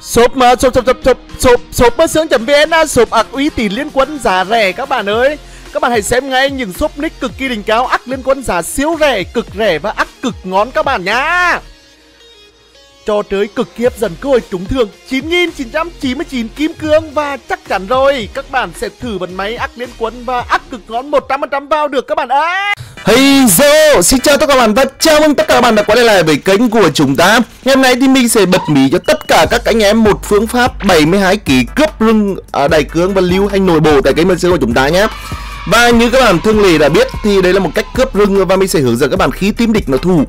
Shop mà shop shop shop shop shop shop mơ sướng vn á, shop ạc uy tín liên quân giá rẻ các bạn ơi. Các bạn hãy xem ngay những shop nick cực kỳ đỉnh cao ác liên quân giá siêu rẻ, cực rẻ và ác cực ngon các bạn nhá. Trò chơi cực kiếp dần cơ hội trúng thường 9.999 kim cương và chắc chắn rồi các bạn sẽ thử bật máy ác liên quân và ác cực ngon 100% vào được các bạn ơi. Hey xin chào tất cả các bạn và chào mừng tất cả các bạn đã quay lại với kênh của chúng ta. Ngày hôm nay thì mình sẽ bật mí cho tất cả các anh em một phương pháp 72 kỳ cướp rừng ở đại cương và lưu hành nội bộ tại kênh MC của chúng ta nhé. Và như các bạn thương lệ đã biết thì đây là một cách cướp rừng và mình sẽ hướng dẫn các bạn khi team địch nó thủ.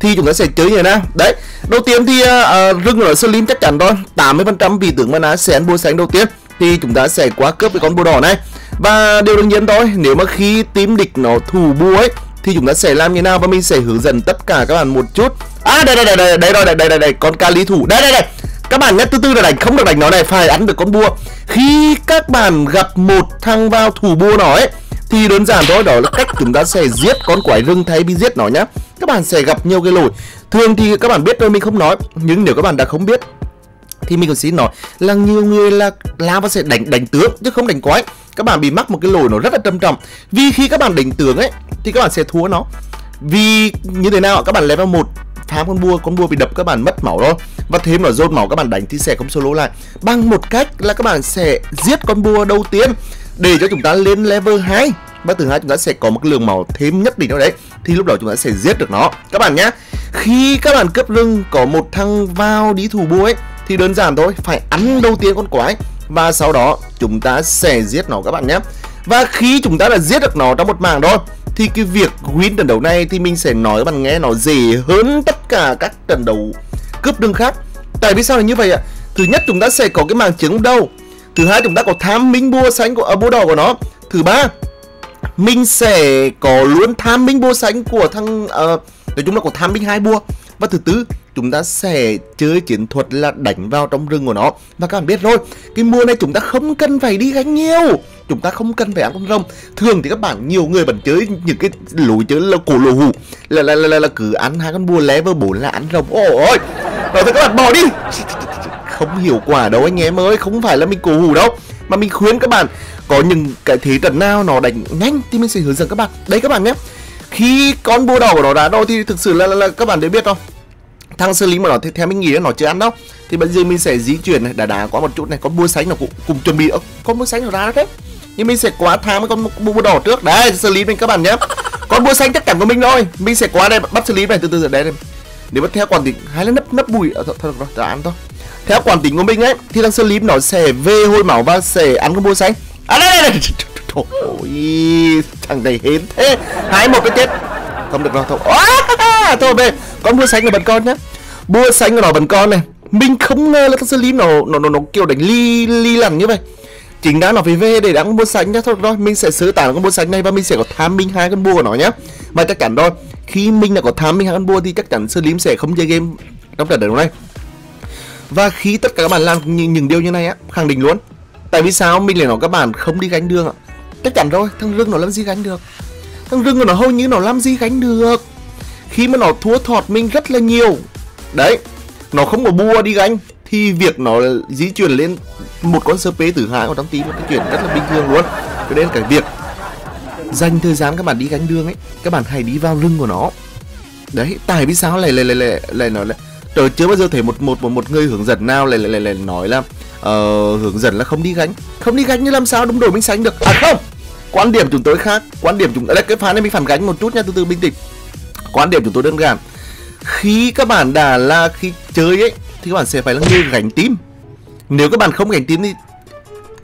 Thì chúng ta sẽ chơi như thế nào. Đấy, đầu tiên thì uh, rừng ở Slim chắc chắn rồi, 80% vì tướng mana sẽ ăn bua sáng đầu tiên. Thì chúng ta sẽ quá cướp cái con bùa đỏ này. Và điều đương nhiên thôi, nếu mà khi team địch nó thủ bùa ấy thì chúng ta sẽ làm như nào và mình sẽ hướng dẫn tất cả các bạn một chút. À đây đây đây đây đây rồi đây đây đây đây con ca lý thủ. Đây đây đây. Các bạn nhé từ từ là đánh không được đánh nó này, phải ăn được con bua. Khi các bạn gặp một thằng vào thủ bua nó ấy thì đơn giản thôi đó là cách chúng ta sẽ giết con quái rừng thay vì giết nó nhá các bạn sẽ gặp nhiều cái lỗi thường thì các bạn biết rồi mình không nói nhưng nếu các bạn đã không biết thì mình còn xin nói là nhiều người là lao và sẽ đánh đánh tướng chứ không đánh quái các bạn bị mắc một cái lỗi nó rất là trầm trọng vì khi các bạn đánh tướng ấy thì các bạn sẽ thua nó. Vì như thế nào các bạn level một phá con bua con bua bị đập, các bạn mất máu rồi. Và thêm là dồn máu các bạn đánh thì sẽ không solo lại. Bằng một cách là các bạn sẽ giết con bua đầu tiên để cho chúng ta lên level 2 và thứ hai, chúng ta sẽ có một lượng máu thêm nhất định nào đấy. Thì lúc đó chúng ta sẽ giết được nó. Các bạn nhé khi các bạn cướp rừng, có một thằng vào đi thủ bua ấy, thì đơn giản thôi, phải ăn đầu tiên con quái. Và sau đó chúng ta sẽ giết nó các bạn nhé và khi chúng ta đã giết được nó trong một mảng rồi thì cái việc win trận đấu này thì mình sẽ nói bạn nghe nó dễ hơn tất cả các trận đấu cướp đương khác. Tại vì sao là như vậy ạ? Thứ nhất chúng ta sẽ có cái màn chứng đâu. Thứ hai chúng ta có tham minh bua xanh của à, bua đỏ của nó. Thứ ba mình sẽ có luôn tham minh bua xanh của thằng uh, nói chung là có tham minh hai bua và thứ tư chúng ta sẽ chơi chiến thuật là đánh vào trong rừng của nó. Và các bạn biết rồi cái mùa này chúng ta không cần phải đi gánh nhiều. Chúng ta không cần phải ăn con rồng. Thường thì các bạn nhiều người vẫn chơi những cái lối chơi là cổ lồ hủ. Là là, là là là cứ ăn hai con bùa level 4 là ăn rồng. Ôi rồi thì các bạn bỏ đi. Không hiệu quả đâu anh em ơi không phải là mình cổ hủ đâu. Mà mình khuyên các bạn có những cái thế trận nào nó đánh nhanh thì mình sẽ hướng dẫn các bạn. Đấy các bạn nhé khi con bùa đỏ của nó đã đâu thì thực sự là, là, là các bạn đều biết không thằng xử lý mà nó theo mình nghĩ là nó chưa ăn đâu. Thì bây giờ mình sẽ di chuyển này đã đá qua một chút này con búa sánh nó cũng cùng chuẩn bị. Con búa sánh nó ra thế. Nhưng mình sẽ quá tham con búa đỏ trước. Đấy xử lý mình các bạn nhé con búa sánh chắc chắn của mình thôi mình sẽ qua đây bắt xử lý này. Từ từ ở đây này. Nếu mà theo quản tính hay là nấp nấp bùi ở ờ, thôi, thôi rồi đã ăn thôi. Theo quản tính của mình ấy thì thằng Slim nó sẽ về hôi máu và sẽ ăn con bùa xanh. À đây đây đây. Ôi thằng này hến thế. Hai một cái chết. Không được đâu thôi. À, thôi về con bùa xanh là bật con nhá bua xanh của nó vẫn con này. Mình không ngờ là thằng Slim nó nó nó, nó kiểu đánh ly ly lằn như vậy. Chính đã nó phải về để đánh con bùa xanh nhá. Thôi rồi mình sẽ sơ tản con bua xanh này và mình sẽ có tham minh hai con bua của nó nhá. Và chắc chắn rồi khi mình đã có tham minh hai con bua thì chắc chắn Slim sẽ không chơi game trong trận đấu này. Và khi tất cả các bạn làm những, những điều như này á khẳng định luôn. Tại vì sao mình lại nói các bạn không đi gánh đường ạ? Chắc chắn rồi thằng rừng nó làm gì gánh được? Thằng rừng của nó hầu như nó làm gì gánh được? Khi mà nó thua thọt mình rất là nhiều đấy nó không có bua đi gánh thì việc nó di chuyển lên một con sơ từ hai con trong tí là cái chuyện rất là bình thường luôn cho nên cái việc dành thời gian các bạn đi gánh đường ấy các bạn hãy đi vào lưng của nó đấy tại vì sao lại lại lại lại lại nói là Trời chưa bao giờ thấy một một một, một người hướng dẫn nào lại lại lại, lại nói là uh, hướng dẫn là không đi gánh. Không đi gánh như làm sao đúng đổi mình sánh được. À không. Quan điểm chúng tôi khác. Quan điểm chúng đây cái phán này mình phản gánh một chút nha từ từ bình tĩnh. Quan điểm chúng tôi đơn giản. Khi các bạn đã là khi chơi ấy thì các bạn sẽ phải là người gánh tím. Nếu các bạn không gánh tím thì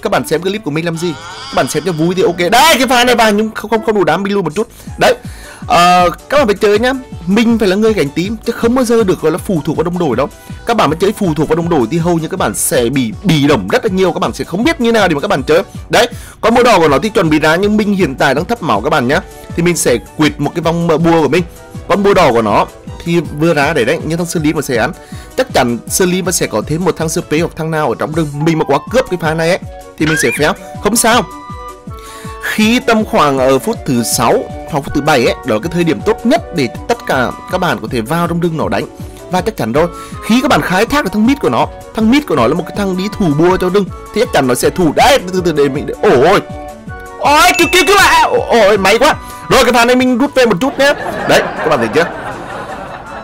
các bạn xem clip của mình làm gì? Các bạn xem cho vui thì ok. Đấy cái pha này vào nhưng không không không đủ đám mình luôn một chút. Đấy uh, các bạn phải chơi nhá. Mình phải là người gánh tím chứ không bao giờ được gọi là phụ thuộc vào đồng đội đâu. Các bạn mà chơi phụ thuộc vào đồng đội thì hầu như các bạn sẽ bị bị động rất là nhiều. Các bạn sẽ không biết như nào để mà các bạn chơi. Đấy con màu đỏ của nó thì chuẩn bị ra nhưng mình hiện tại đang thấp máu các bạn nhá. Thì mình sẽ quyệt một cái vòng bùa của mình. Con bùa đỏ của nó khi vừa ra để đấy nhưng thằng lý mà sẽ ăn. Chắc chắn xử lý vẫn sẽ có thêm một thằng Space hoặc thằng nào ở trong rừng mình mà quá cướp cái pha này ấy, thì mình sẽ phép. Không sao. Khi tầm khoảng ở phút thứ 6 hoặc phút thứ 7 ấy, đó là cái thời điểm tốt nhất để tất cả các bạn có thể vào trong rừng nó đánh. Và chắc chắn rồi, khi các bạn khai thác được thằng mid của nó, thằng mid của nó là một cái thằng đi thủ bua cho rừng, thì chắc chắn nó sẽ thủ đấy. Từ từ để mình, để, ôi ôi, cứu cứu cứu lại ôi, may quá. Rồi, cái pha này mình rút về một chút nhé đấy, các bạn thấy chưa?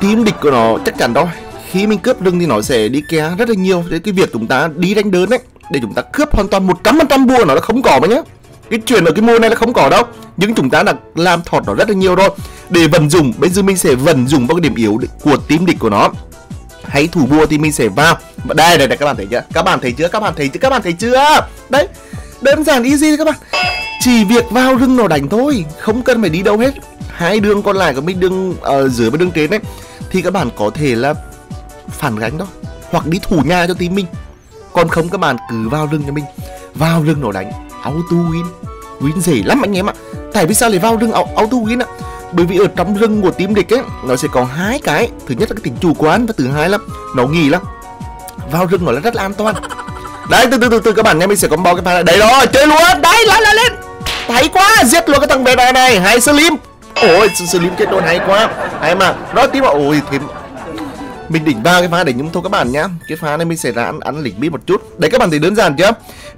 Team địch của nó chắc chắn rồi. Khi mình cướp rừng thì nó sẽ đi ké rất là nhiều. Thế cái việc chúng ta đi đánh đớn đấy để chúng ta cướp hoàn toàn một trăm phần trăm bua nó là không có mà nhá. Cái chuyện ở cái môn này là không có đâu. Nhưng chúng ta là làm thọt nó rất là nhiều rồi. Để vận dụng bây giờ mình sẽ vận dụng vào cái điểm yếu của team địch của nó. Hãy thủ bua thì mình sẽ vào. Và đây đây đây các bạn thấy chưa? Các bạn thấy chưa? Các bạn thấy chưa? Các bạn thấy chưa? Đấy đơn giản easy các bạn. Chỉ việc vào rừng nó đánh thôi không cần phải đi đâu hết. Hai đường còn lại của mình đường ở uh, dưới và đường trên đấy thì các bạn có thể là phản gánh đó, hoặc đi thủ nhà cho team mình. Còn không, các bạn cứ vào rừng cho mình. Vào rừng nó đánh auto win win dễ lắm anh em ạ. Tại vì sao lại vào rừng auto win ạ? Bởi vì ở trong rừng của team địch ấy, nó sẽ có hai cái. Thứ nhất là cái tính chủ quan và thứ hai là nó nghỉ lắm vào rừng nó là rất là an toàn. Đấy, từ từ từ từ, các bạn nha mình sẽ combo cái pha này. Đấy rồi, chơi luôn. Đấy lại lại lên hay quá, giết luôn cái thằng bé này này. Hay slim. Ôi, slim kết đồn hay quá hay mà đó tí mà ôi thì mình đỉnh ba cái pha đỉnh nhưng thôi các bạn nhá. Cái pha này mình sẽ ra ăn ăn lỉnh bí một chút. Đấy các bạn thấy đơn giản chưa?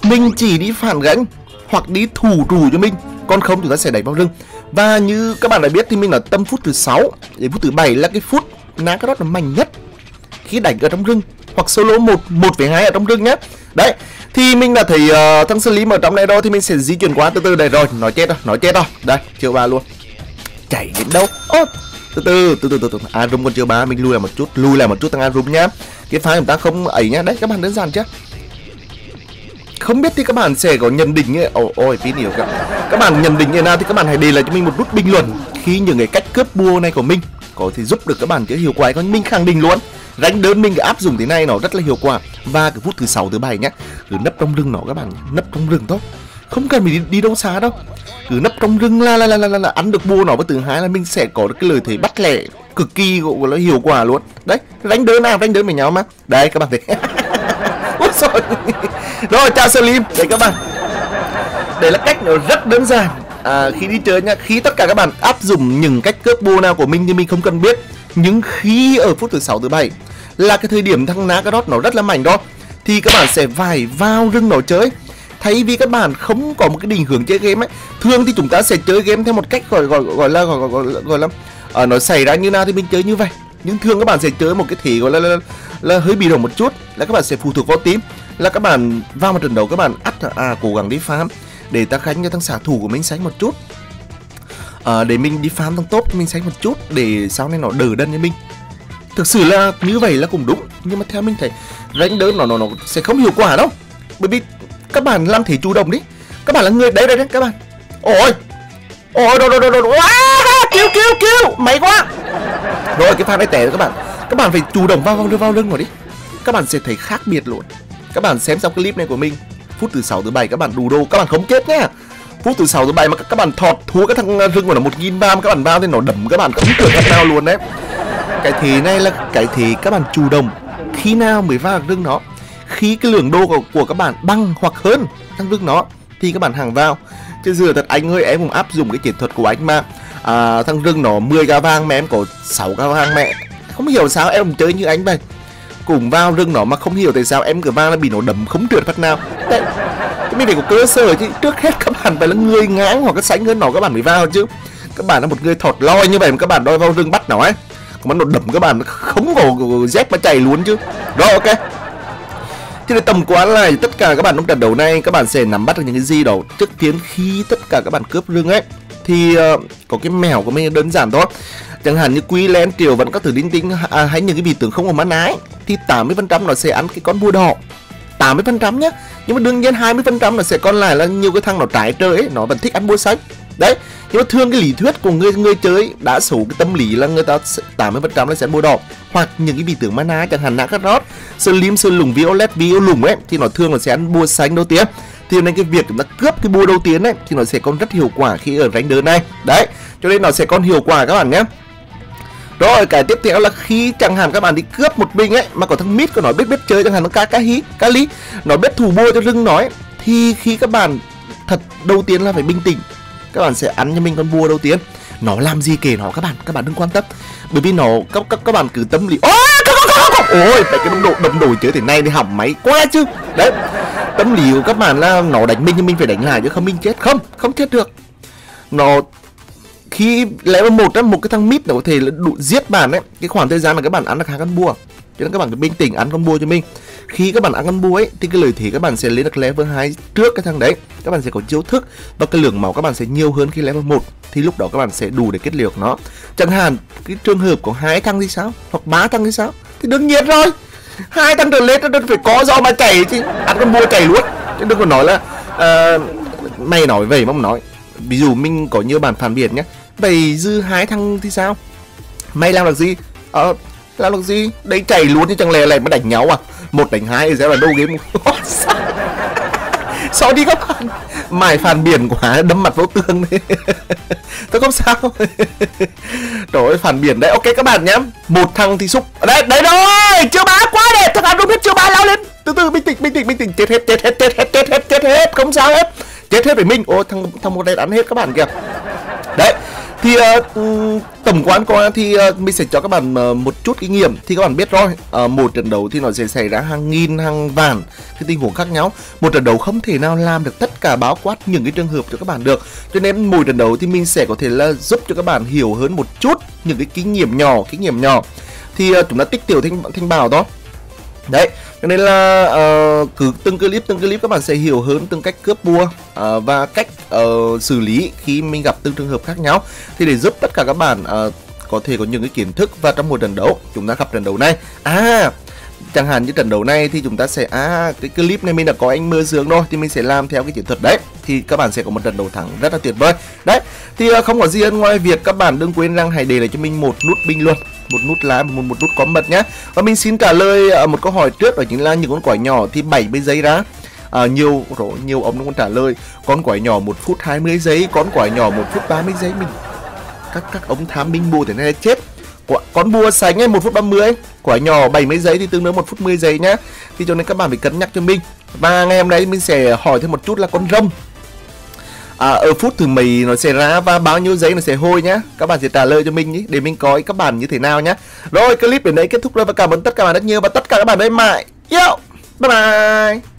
Mình chỉ đi phản gánh hoặc đi thủ rù cho mình. Còn không chúng ta sẽ đẩy vào rừng. Và như các bạn đã biết thì mình là tâm phút thứ 6 đến phút thứ 7 là cái phút ná cái đó là mạnh nhất khi đánh ở trong rừng. Hoặc solo một một về hai ở trong rừng nhé đấy thì mình là thấy uh, thằng Slim ở trong này đâu thì mình sẽ di chuyển qua từ từ. Đây rồi nói chết rồi nói chết rồi. Đây chiều ba luôn. Chạy đến đâu? Ô từ từ từ từ từ từ. Arum còn chưa ba mình lui lại một chút lui lại một chút thằng Arum nhá. Cái pha chúng ta không ấy nhá. Đấy các bạn đơn giản chứ. Không biết thì các bạn sẽ có nhận định ấy. Ồ, ôi tí nhiều cả các bạn nhận định như nào thì các bạn hãy để lại cho mình một nút bình luận. Khi những cái cách cướp bua này của mình có thể giúp được các bạn chứ hiệu quả con mình khẳng định luôn. Đánh đơn mình cái áp dụng thế này nó rất là hiệu quả. Và cái phút thứ sáu thứ bảy nhá cứ nấp trong rừng nó các bạn nấp trong rừng thôi. Không cần phải đi, đi đâu xa đâu cứ nấp trong rừng là là, là, là, là, là ăn được bua nó và thứ hai là mình sẽ có được cái lời thế bắt lẻ cực kỳ gọi là hiệu quả luôn. Đấy đánh đơn nào đánh đơn với nhau mà. Đấy các bạn thấy. Rồi rồi chào slim đấy các bạn. Đây là cách nó rất đơn giản. À, khi đi chơi nhá khi tất cả các bạn áp dụng những cách cướp bua nào của mình thì mình không cần biết. Nhưng khi ở phút thứ sáu thứ bảy là cái thời điểm thằng ná đót nó rất là mạnh đó thì các bạn sẽ vải vào rừng nó chơi thay vì các bạn không có một cái định hướng chơi game ấy thường thì chúng ta sẽ chơi game theo một cách gọi gọi gọi là gọi gọi, gọi, gọi, gọi là à, nó xảy ra như nào thì mình chơi như vậy. Nhưng thường các bạn sẽ chơi một cái thế gọi là, là, là, là hơi bị động một chút là các bạn sẽ phụ thuộc vào team là các bạn vào một trận đấu các bạn ắt à cố gắng đi farm để ta khánh cho thằng xạ thủ của mình sánh một chút. À, để mình đi farm thằng tốt mình sánh một chút để sau này nó đỡ đần cho mình. Thực sự là như vậy là cũng đúng nhưng mà theo mình thấy đánh đỡ nó nó nó sẽ không hiệu quả đâu. Bởi vì các bạn làm thể chủ động đi. Các bạn là người đấy đấy đấy các bạn. Ôi. Ôi đồ đồ đồ đồ cứu cứu cứu mày quá. Rồi cái pha này tẻ rồi các bạn. Các bạn phải chủ động vào vào vào lưng vào đi. Các bạn sẽ thấy khác biệt luôn. Các bạn xem xong clip này của mình phút từ 6 tới 7 các bạn đủ đồ các bạn không chết nhá. Phút từ 6 tới 7 mà các, bạn thọt thua cái thằng ờ, rừng của nó một nghìn ba các bạn vào thì nó đấm các bạn không tưởng cách nào luôn đấy. Cái thì này là cái thì các bạn chủ động khi nào mới vào rừng nó khi cái lượng đô của, của các bạn bằng hoặc hơn thăng rừng nó thì các bạn hàng vào. Chứ giờ thật anh ơi em cũng áp dụng cái chiến thuật của anh mà. À, thằng rừng nó 10 gà vàng mà em có 6 gà vàng mẹ. Không hiểu sao em chơi như anh vậy. Cùng vào rừng nó mà không hiểu tại sao em cứ vào là bị nó đấm không trượt phát nào. Tại cái mình phải có cơ sở chứ. Trước hết các bạn phải là người ngáng hoặc cái sánh hơn nó các bạn mới vào chứ. Các bạn là một người thọt loi như vậy mà các bạn đòi vào rừng bắt nó ấy. Còn nó đấm các bạn không có dép mà chạy luôn chứ. Rồi ok. Thế nên tầm quán này tất cả các bạn trong trận đấu này các bạn sẽ nắm bắt được những cái gì đó. Trước tiên khi tất cả các bạn cướp rừng ấy thì uh, có cái mèo của mình đơn giản thôi. Chẳng hạn như quý len triều vẫn có thử đinh tinh à, à hay những cái vị tướng không có mana ái thì 80% nó sẽ ăn cái con bùa đỏ. 80% nhé nhưng mà đương nhiên 20% nó sẽ còn lại là nhiều cái thằng nó trái trời ấy nó vẫn thích ăn bùa xanh đấy nhưng mà thường cái lý thuyết của người người chơi đã số cái tâm lý là người ta 80% là sẽ bùa đỏ. Hoặc những cái vị tướng mana chẳng hạn nát Slim, Sơn Lùng, Violet, Vio Lùng ấy thì nó thường là sẽ ăn bùa xanh đầu tiên. Thì nên cái việc chúng ta cướp cái bùa đầu tiên ấy thì nó sẽ còn rất hiệu quả khi ở đánh đơn này. Đấy cho nên nó sẽ còn hiệu quả các bạn nhé. Rồi cái tiếp theo là khi chẳng hạn các bạn đi cướp một mình ấy mà có thằng mít của nó biết biết chơi chẳng hạn nó cá cá hí cá lý nó biết thủ bua cho rừng nói thì khi các bạn thật đầu tiên là phải bình tĩnh các bạn sẽ ăn cho mình con bùa đầu tiên. Nó làm gì kể nó các bạn các bạn đừng quan tâm. Bởi vì nó, các các các bạn cứ tâm lý, ôi ôi phải cái đồng độ đâm đổi chơi thế này thì hỏng máy quá chứ. Đấy, tâm lý của các bạn là nó đánh mình nhưng mình phải đánh lại chứ không mình chết. Không không chết được. Nó, khi lẽ một á, một cái thằng mít nó có thể là đủ giết bạn ấy, cái khoảng thời gian mà các bạn ăn được hàng con bùa cho nên các bạn cứ bình tĩnh ăn con bua cho mình. Khi các bạn ăn con bua ấy thì cái lợi thế các bạn sẽ lên được level 2 trước cái thằng đấy. Các bạn sẽ có chiêu thức và cái lượng máu các bạn sẽ nhiều hơn khi level 1 thì lúc đó các bạn sẽ đủ để kết liễu nó. Chẳng hạn cái trường hợp có hai thằng thì sao? Hoặc ba thằng thì sao? Thì đương nhiên rồi. Hai thằng trở lên nó phải có do mà chảy chứ. Ăn con bua chảy luôn. Chứ đừng có nói là uh, mày nói vậy mà không nói. Ví dụ mình có nhiều bạn phản biện nhé. Vậy dư hai thằng thì sao? Mày làm được gì? Ờ làm được gì? Đấy chảy luôn chứ chẳng lẽ lại mà đánh nhau à? Một đánh hai sẽ là đâu game? Sao đi các bạn mải phản biển quá đâm mặt vô tường đấy tôi không sao. Rồi phản biển. Đấy ok các bạn nhé một thằng thì xúc. Đấy đấy rồi! Chưa bá quá đẹp thằng ăn biết chưa bá lao lên. Từ từ, bình tĩnh bình tĩnh bình tĩnh. Chết hết chết hết chết hết chết hết chết hết. Không sao hết. Chết hết phải mình. Ô, thằng thằng một này ăn hết các bạn kìa. Đấy thì uh, tổng quan qua thì uh, mình sẽ cho các bạn uh, một chút kinh nghiệm. Thì các bạn biết rồi uh, một trận đấu thì nó sẽ xảy ra hàng nghìn hàng vạn cái tình huống khác nhau. Một trận đấu không thể nào làm được tất cả báo quát những cái trường hợp cho các bạn được. Cho nên mỗi trận đấu thì mình sẽ có thể là giúp cho các bạn hiểu hơn một chút những cái kinh nghiệm nhỏ kinh nghiệm nhỏ. Thì uh, chúng ta tích tiểu thanh thanh bảo đó đấy cho nên là uh, cứ từng clip từng clip các bạn sẽ hiểu hơn từng cách cướp bua uh, ờ, và cách uh, xử lý khi mình gặp từng trường hợp khác nhau. Thì để giúp tất cả các bạn uh, có thể có những cái kiến thức và trong một trận đấu chúng ta gặp trận đấu này. À chẳng hạn như trận đấu này thì chúng ta sẽ à cái clip này mình đã có anh mưa sướng rồi thì mình sẽ làm theo cái chiến thuật đấy. Thì các bạn sẽ có một trận đấu thắng rất là tuyệt vời. Đấy thì không có gì hơn ngoài việc các bạn đừng quên rằng hãy để lại cho mình một nút bình luôn một nút like một, một nút có mật nhé và mình xin trả lời à, một câu hỏi trước đó chính là những con quả nhỏ thì 70 giây ra. À, nhiều rồi nhiều ông nó còn trả lời con quả nhỏ một phút 20 giây con quả nhỏ một phút 30 giây mình. Các các ông thám minh bù thế này là chết. Quả, con bùa sánh ấy một phút 30 quả nhỏ 70 giây thì tương đương một phút 10 giây nhá. Thì cho nên các bạn phải cân nhắc cho mình. Và ngày hôm nay mình sẽ hỏi thêm một chút là con rông à, ở phút thứ mấy nó sẽ ra và bao nhiêu giấy nó sẽ hôi nhá. Các bạn sẽ trả lời cho mình nhé để mình coi các bạn như thế nào nhá. Rồi clip đến đây kết thúc rồi và cảm ơn tất cả các bạn rất nhiều và tất cả các bạn đây mãi yo bye bye.